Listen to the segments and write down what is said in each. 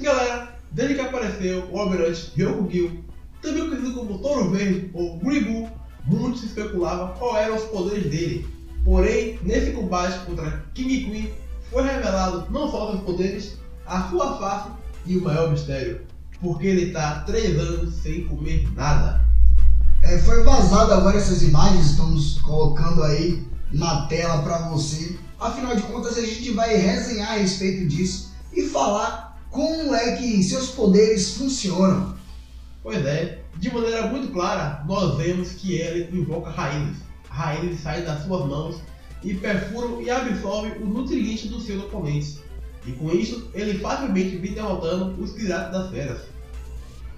Galera, desde que apareceu o almirante Ryokugil, também conhecido como Touro Verde ou Gribu, muito se especulava qual eram os poderes dele. Porém, nesse combate contra Queen, foi revelado não só seus poderes, a sua face e o maior mistério, porque ele está três anos sem comer nada. É, foi vazado agora essas imagens, estamos colocando aí na tela para você. Afinal de contas, a gente vai resenhar a respeito disso e falar como é que seus poderes funcionam. Pois é, de maneira muito clara, nós vemos que ele invoca raízes. Raízes saem das suas mãos e perfuram e absorvem o nutriente dos seus oponentes. E com isso, ele facilmente vem derrotando os piratas das feras.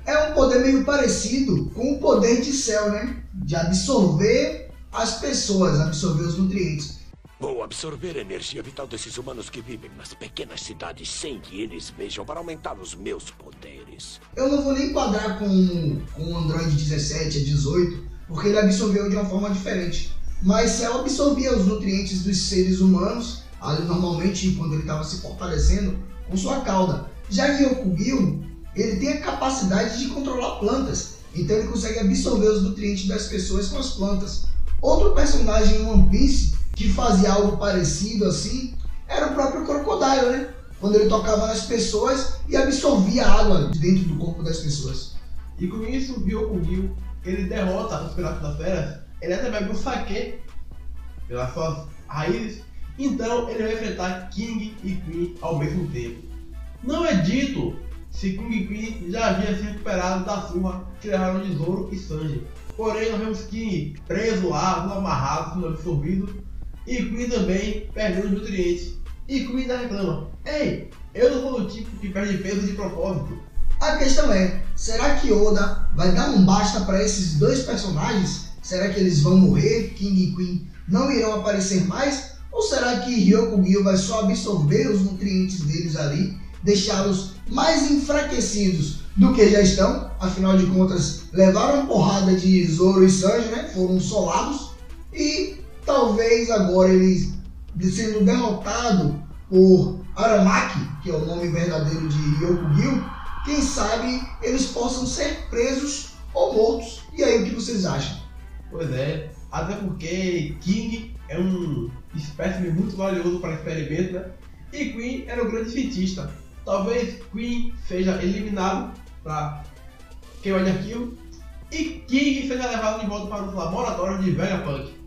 É um poder meio parecido com o poder de céu, né? De absorver as pessoas, absorver os nutrientes. Vou absorver a energia vital desses humanos que vivem nas pequenas cidades sem que eles vejam para aumentar os meus poderes. Eu não vou nem enquadrar com, com o Android 17 a 18, porque ele absorveu de uma forma diferente. Mas Cell absorvia os nutrientes dos seres humanos, ali normalmente quando ele estava se fortalecendo, com sua cauda. Já Ryokugyu, ele tem a capacidade de controlar plantas, então ele consegue absorver os nutrientes das pessoas com as plantas. Outro personagem em One Piece que fazia algo parecido assim era o próprio Crocodile, né? Quando ele tocava nas pessoas e absorvia água de dentro do corpo das pessoas. E com isso, o Ryokugyu, ele derrota os piratas das feras, ele até bebe o saque pelas suas raízes, então ele vai enfrentar King e Queen ao mesmo tempo. Não é dito se King e Queen já havia se recuperado da surra que levaram de Zoro e Sanji. Porém, nós vemos King preso lá, amarrado, tudo absorvido, Queen também perdendo os nutrientes. E Queen ainda reclama: Ei, eu não sou do tipo que perde peso de propósito. A questão é, será que Oda vai dar um basta para esses dois personagens? Será que eles vão morrer? King e Queen não irão aparecer mais? Ou será que Ryokugyu vai só absorver os nutrientes deles ali, deixá-los mais enfraquecidos do que já estão? Afinal de contas, levaram porrada de Zoro e Sanji, né? Foram solados e talvez agora eles sendo derrotado por Aramaki, que é o nome verdadeiro de Ryokugyu, quem sabe eles possam ser presos ou mortos. E aí o que vocês acham? Pois é, até porque King é um espécime muito valioso para experimento, né? E Queen era um grande cientista. Talvez Queen seja eliminado para queimar de arquivo e King seja levado de volta para os laboratórios de Vegapunk.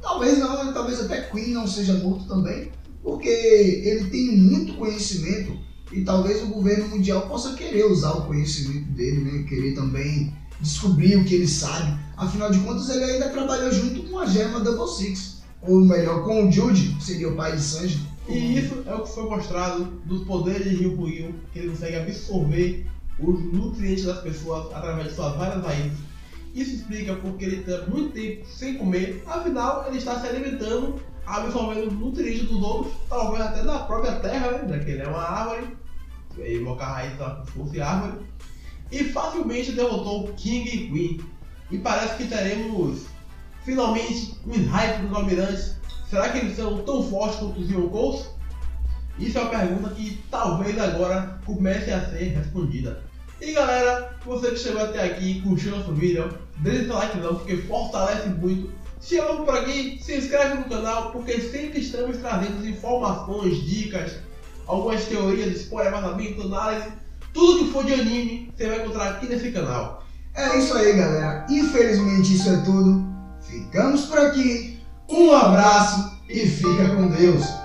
Talvez não, talvez até Queen não seja morto também, porque ele tem muito conhecimento e talvez o governo mundial possa querer usar o conhecimento dele, né? Querer também descobrir o que ele sabe. Afinal de contas, ele ainda trabalhou junto com a gema Double Six, ou melhor, com o Jude, que seria o pai de Sanji. E isso é o que foi mostrado dos poderes de Ryukugyu, que ele consegue absorver os nutrientes das pessoas através de suas várias raízes. Isso explica porque ele está muito tempo sem comer, afinal ele está se alimentando, absorvendo nutrientes dos outros, talvez até da própria terra, né? que ele é uma árvore, evocar a raiz como se fosse árvore, e facilmente derrotou King e Queen. E parece que teremos finalmente um hype dos almirantes. Será que eles são tão fortes quanto os Yonkous? Isso é uma pergunta que talvez agora comece a ser respondida. E galera, você que chegou até aqui, curtiu nosso vídeo, deixa seu like não, porque fortalece muito. Se chegou por aqui, se inscreve no canal, porque sempre estamos trazendo informações, dicas, algumas teorias, spoiler, vazamento, análise, tudo que for de anime, você vai encontrar aqui nesse canal. É isso aí, galera. Infelizmente isso é tudo. Ficamos por aqui. Um abraço e fica com Deus.